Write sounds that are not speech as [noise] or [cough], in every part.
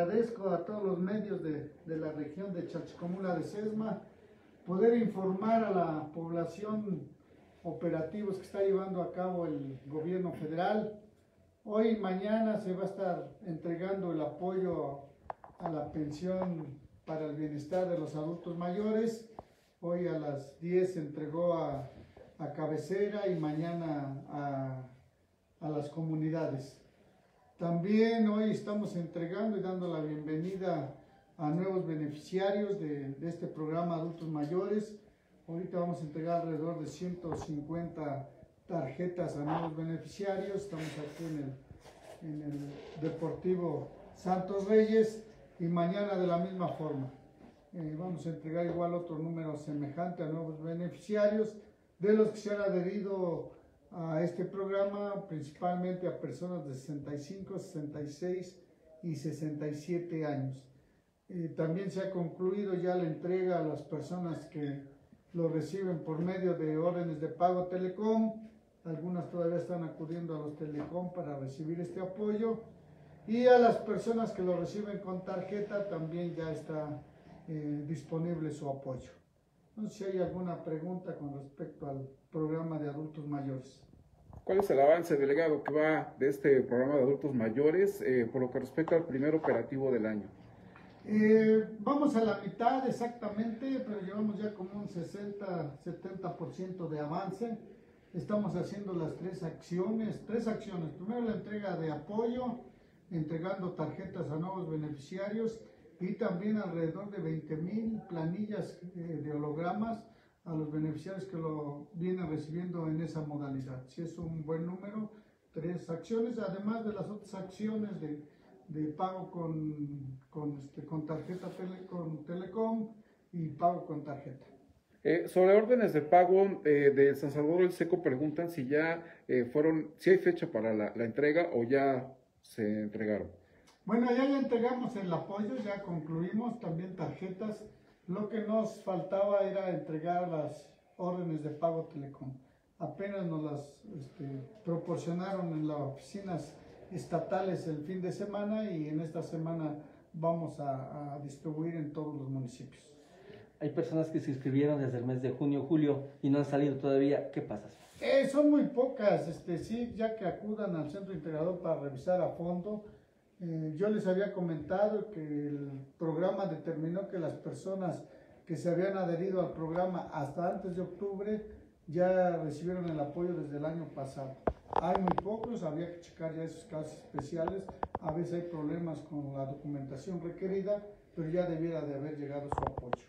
agradezco a todos los medios de, de la región de Chalchicomula de Sesma poder informar a la población operativos que está llevando a cabo el gobierno federal. Hoy y mañana se va a estar entregando el apoyo a la pensión para el bienestar de los adultos mayores. Hoy a las 10 se entregó a, a cabecera y mañana a, a las comunidades. También hoy estamos entregando y dando la bienvenida a nuevos beneficiarios de, este programa Adultos Mayores. Ahorita vamos a entregar alrededor de 150 tarjetas a nuevos beneficiarios. Estamos aquí en el, en el Deportivo Santos Reyes y mañana de la misma forma. Eh, vamos a entregar igual otro número semejante a nuevos beneficiarios de los que se han adherido a este programa, principalmente a personas de 65, 66 y 67 años. Eh, también se ha concluido ya la entrega a las personas que lo reciben por medio de órdenes de pago Telecom. Algunas todavía están acudiendo a los Telecom para recibir este apoyo. Y a las personas que lo reciben con tarjeta también ya está eh, disponible su apoyo. No sé si hay alguna pregunta con respecto al programa de adultos mayores. ¿Cuál es el avance, delegado, que va de este programa de adultos mayores eh, por lo que respecta al primer operativo del año? Eh, vamos a la mitad exactamente, pero llevamos ya como un 60-70% de avance. Estamos haciendo las tres acciones, tres acciones. Primero la entrega de apoyo, entregando tarjetas a nuevos beneficiarios y también alrededor de 20 mil planillas eh, de hologramas a los beneficiarios que lo vienen recibiendo en esa modalidad. Si es un buen número, tres acciones, además de las otras acciones de, de pago con, con, este, con tarjeta tele, con Telecom y pago con tarjeta. Eh, sobre órdenes de pago eh, de San Salvador el Seco preguntan si ya eh, fueron, si hay fecha para la, la, entrega o ya se entregaron. Bueno, ya, ya entregamos el apoyo, ya concluimos también tarjetas. Lo que nos faltaba era entregar las órdenes de pago Telecom. Apenas nos las este, proporcionaron en las oficinas estatales el fin de semana y en esta semana vamos a, a distribuir en todos los municipios. Hay personas que se inscribieron desde el mes de junio, julio y no han salido todavía. ¿Qué pasa? Eh, son muy pocas, este, sí, ya que acudan al centro integrador para revisar a fondo. Eh, yo les había comentado que el programa determinó que las personas que se habían adherido al programa hasta antes de octubre ya recibieron el apoyo desde el año pasado. Hay muy pocos, había que checar ya esos casos especiales. A veces hay problemas con la documentación requerida, pero ya debiera de haber llegado su apoyo.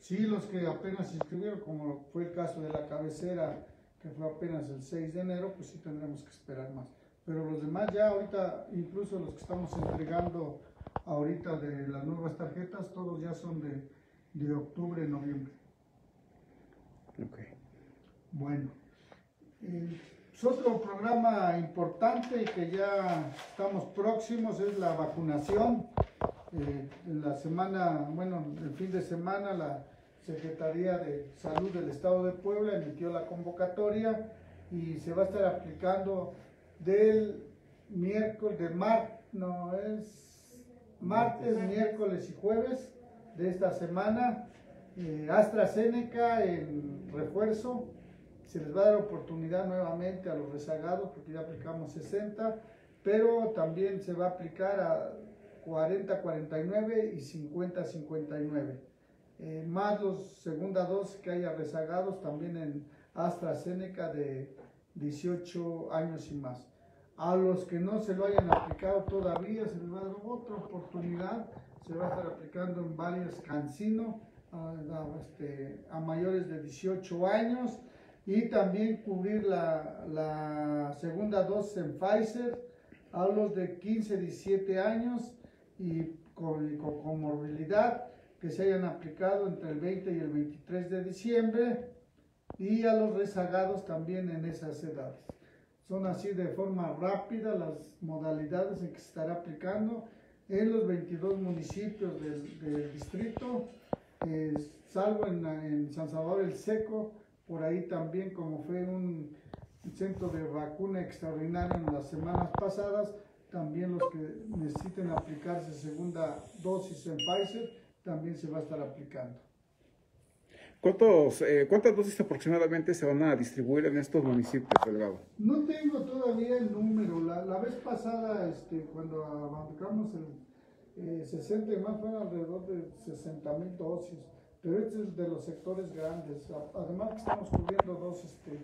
Sí, los que apenas se inscribieron, como fue el caso de la cabecera, que fue apenas el 6 de enero, pues sí tendremos que esperar más. Pero los demás ya ahorita, incluso los que estamos entregando ahorita de las nuevas tarjetas, todos ya son de, de octubre, noviembre. Ok. Bueno. Eh, otro programa importante y que ya estamos próximos es la vacunación. Eh, en la semana, bueno, el fin de semana la Secretaría de Salud del Estado de Puebla emitió la convocatoria y se va a estar aplicando del miércoles, de mar, no, es martes, miércoles y jueves de esta semana. Eh, AstraZeneca en refuerzo, se les va a dar oportunidad nuevamente a los rezagados porque ya aplicamos 60, pero también se va a aplicar a 40-49 y 50-59. Eh, más los segunda dosis que haya rezagados también en AstraZeneca de 18 años y más. A los que no se lo hayan aplicado todavía se les va a dar otra oportunidad. Se va a estar aplicando en varios Cancino a, a, este, a mayores de 18 años y también cubrir la, la segunda dosis en Pfizer a los de 15, 17 años y con, con comorbilidad que se hayan aplicado entre el 20 y el 23 de diciembre y a los rezagados también en esas edades. Son así de forma rápida las modalidades en que se estará aplicando en los 22 municipios del, distrito, eh, salvo en, en San Salvador el Seco, por ahí también como fue un centro de vacuna extraordinario en las semanas pasadas, también los que necesiten aplicarse segunda dosis en Pfizer, también se va a estar aplicando. ¿Cuántos, eh, ¿Cuántas dosis aproximadamente se van a distribuir en estos municipios, delegado? No tengo todavía el número. La, la vez pasada, este, cuando aplicamos el eh, 60 y más, fueron alrededor de 60 mil dosis. Pero este es de los sectores grandes. Además estamos cubriendo dos, este,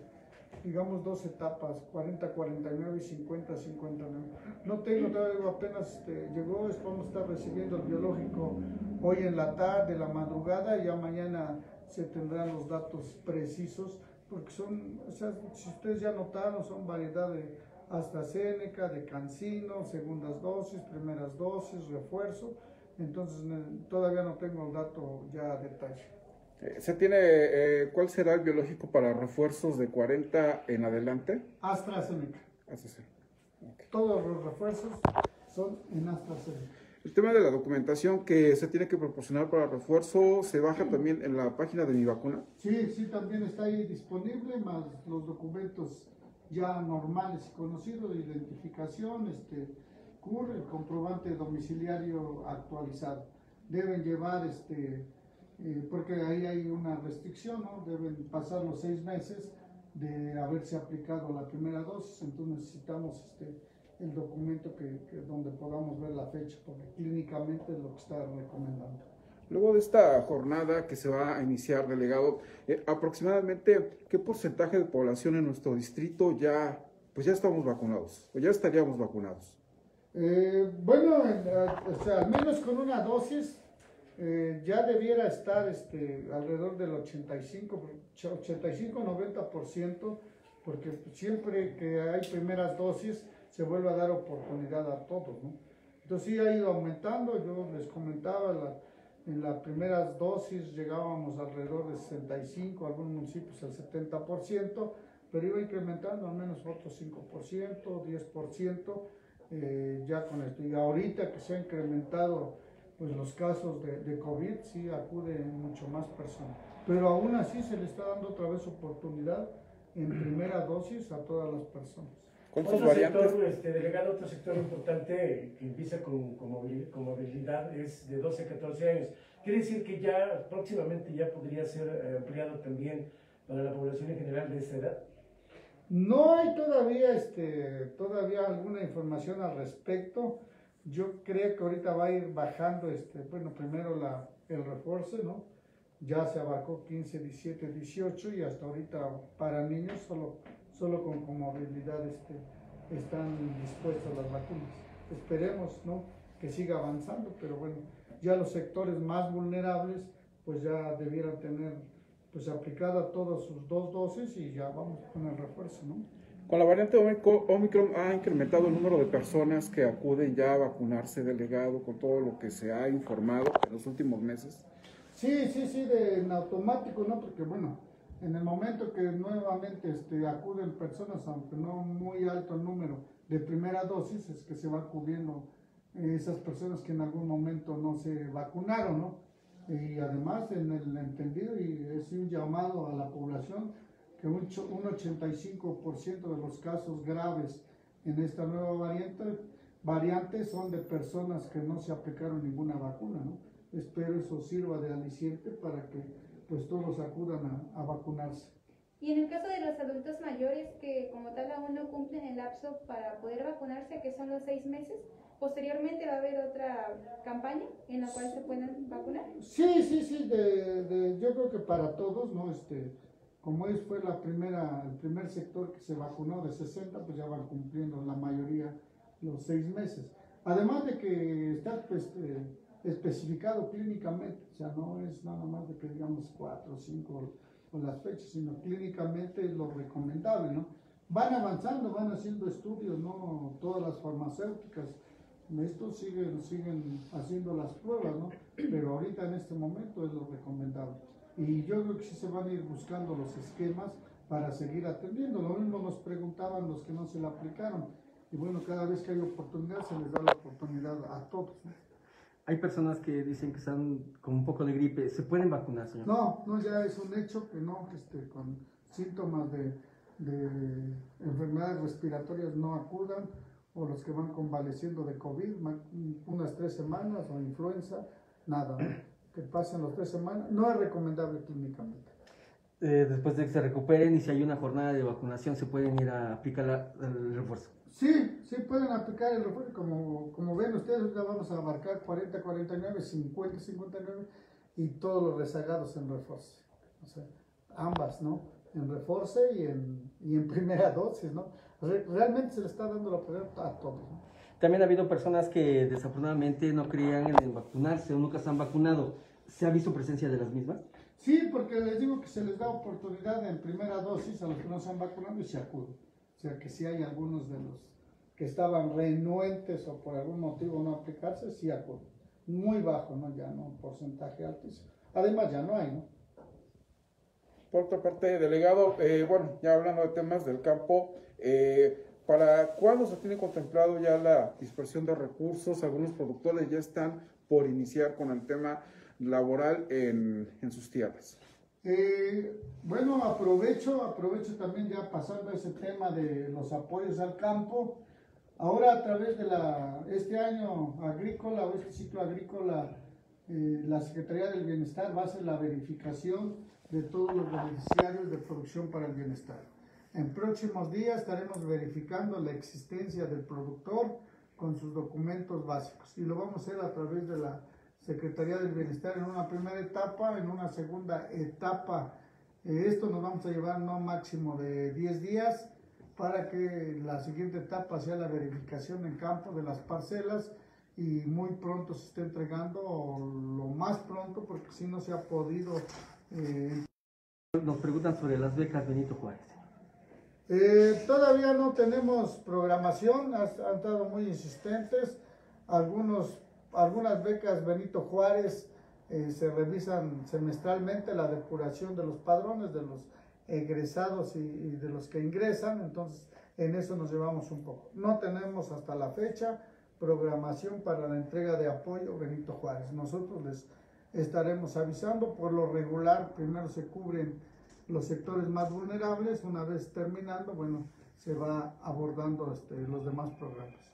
digamos, dos etapas, 40, 49 y 50, 59. No tengo todavía, apenas este, llegó, vamos a estar recibiendo el biológico hoy en la tarde, la madrugada, y ya mañana se tendrán los datos precisos, porque son, o sea, si ustedes ya notaron, son variedad de AstraZeneca, de Cancino, segundas dosis, primeras dosis, refuerzo, entonces todavía no tengo el dato ya a detalle. Eh, ¿Se tiene, eh, cuál será el biológico para refuerzos de 40 en adelante? AstraZeneca. AstraZeneca. Okay. Todos los refuerzos son en AstraZeneca. El tema de la documentación que se tiene que proporcionar para refuerzo se baja también en la página de mi vacuna. Sí, sí, también está ahí disponible, más los documentos ya normales y conocidos de identificación, este, CUR, el comprobante domiciliario actualizado. Deben llevar, este, eh, porque ahí hay una restricción, ¿no? Deben pasar los seis meses de haberse aplicado la primera dosis, entonces necesitamos este, el documento que, que, donde podamos ver la fecha, porque clínicamente es lo que está recomendando. Luego de esta jornada que se va a iniciar, delegado, eh, aproximadamente qué porcentaje de población en nuestro distrito ya, pues ya estamos vacunados o ya estaríamos vacunados. Eh, bueno, eh, o sea, al menos con una dosis eh, ya debiera estar este, alrededor del 85, 85-90%, porque siempre que hay primeras dosis se vuelve a dar oportunidad a todos, ¿no? Entonces sí ha ido aumentando, yo les comentaba, la, en las primeras dosis llegábamos alrededor de 65, algunos municipios al 70%, pero iba incrementando al menos otro 5%, 10%, eh, ya con esto. Y ahorita que se ha incrementado pues los casos de, de COVID, sí acuden mucho más personas. Pero aún así se le está dando otra vez oportunidad en primera dosis a todas las personas. ¿Cuántas variantes? Sector, este, delegado, otro sector importante que empieza con, con, movilidad, con, movilidad, es de 12 a 14 años. Quiere decir que ya próximamente ya podría ser eh, ampliado también para la población en general de esta edad. No hay todavía, este, todavía alguna información al respecto. Yo creo que ahorita va a ir bajando, este, bueno, primero la, el refuerzo, ¿no? Ya se abarcó 15, 17, 18 y hasta ahorita para niños solo solo con comorbilidad este, están dispuestas las vacunas. Esperemos ¿no? que siga avanzando, pero bueno, ya los sectores más vulnerables pues ya debieran tener pues aplicada todas sus dos dosis y ya vamos con el refuerzo, ¿no? Con la variante Omicron ha incrementado el número de personas que acuden ya a vacunarse, delegado, con todo lo que se ha informado en los últimos meses. Sí, sí, sí, de, en automático, ¿no? Porque bueno, en el momento que nuevamente este, acuden personas, aunque no muy alto el número de primera dosis, es que se va cubriendo esas personas que en algún momento no se vacunaron, ¿no? Y además en el entendido y es un llamado a la población que un, un 85% de los casos graves en esta nueva variante, variante son de personas que no se aplicaron ninguna vacuna, ¿no? Espero eso sirva de aliciente para que pues todos acudan a, a, vacunarse. Y en el caso de los adultos mayores que como tal aún no cumplen el lapso para poder vacunarse, que son los seis meses, posteriormente va a haber otra campaña en la cual se puedan vacunar. Sí, sí, sí, de, de, yo creo que para todos, ¿no? Este, como es, fue la primera, el primer sector que se vacunó de 60, pues ya van cumpliendo la mayoría los seis meses. Además de que está pues, eh, especificado clínicamente, o sea, no es nada más de que digamos cuatro o cinco o las fechas, sino clínicamente lo recomendable, ¿no? Van avanzando, van haciendo estudios, ¿no? Todas las farmacéuticas, estos siguen, siguen haciendo las pruebas, ¿no? Pero ahorita en este momento es lo recomendable. Y yo creo que sí se van a ir buscando los esquemas para seguir atendiendo. Lo mismo nos preguntaban los que no se la aplicaron. Y bueno, cada vez que hay oportunidad se les da la oportunidad a todos. ¿no? Hay personas que dicen que están con un poco de gripe. ¿Se pueden vacunar, señor? No, no, ya es un hecho que no, que este, con síntomas de, de enfermedades respiratorias no acudan o los que van convaleciendo de COVID, unas tres semanas o influenza, nada, ¿no? que pasen las tres semanas, no es recomendable clínicamente. Eh, después de que se recuperen y si hay una jornada de vacunación, se pueden ir a aplicar la- el refuerzo. Sí, sí pueden aplicar el refuerzo, como, como ven ustedes, ahorita vamos a abarcar 40, 49, 50, 59 y todos los rezagados en refuerzo. O sea, ambas, ¿no? En refuerzo y en, y en [laughs] primera dosis, ¿no? Re- realmente se le está dando la oportunidad a todos, ¿no? También ha habido personas que desafortunadamente no creían en vacunarse o nunca se han vacunado. ¿Se ha visto presencia de las mismas? Sí, porque les digo que se les da oportunidad en primera dosis a los que no se han vacunado y se acuden. O sea que si hay algunos de los que estaban renuentes o por algún motivo no aplicarse, sí acuden. Muy bajo, ¿no? Ya no un porcentaje altísimo. Además ya no hay, ¿no? Por otra parte, delegado, eh, bueno, ya hablando de temas del campo, eh, ¿para cuándo se tiene contemplado ya la dispersión de recursos? Algunos productores ya están por iniciar con el tema laboral en, en sus tierras. Eh, bueno, aprovecho, aprovecho también ya pasando ese tema de los apoyos al campo. Ahora a través de la, este año agrícola o este ciclo agrícola, eh, la Secretaría del Bienestar va a hacer la verificación de todos los beneficiarios de producción para el bienestar. En próximos días estaremos verificando la existencia del productor con sus documentos básicos y lo vamos a hacer a través de la Secretaría del Bienestar en una primera etapa, en una segunda etapa. Eh, esto nos vamos a llevar no máximo de 10 días para que la siguiente etapa sea la verificación en campo de las parcelas y muy pronto se esté entregando o lo más pronto porque si no se ha podido eh, Nos preguntan sobre las becas Benito Juárez. Eh, todavía no tenemos programación, han estado muy insistentes. Algunos, algunas becas Benito Juárez eh, se revisan semestralmente la depuración de los padrones, de los egresados y, de los que ingresan, entonces en eso nos llevamos un poco. No tenemos hasta la fecha programación para la entrega de apoyo Benito Juárez. Nosotros les estaremos avisando, por lo regular primero se cubren los sectores más vulnerables, una vez terminando, bueno, se va abordando este, los demás programas.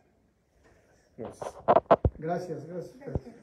Gracias. Gracias, gracias.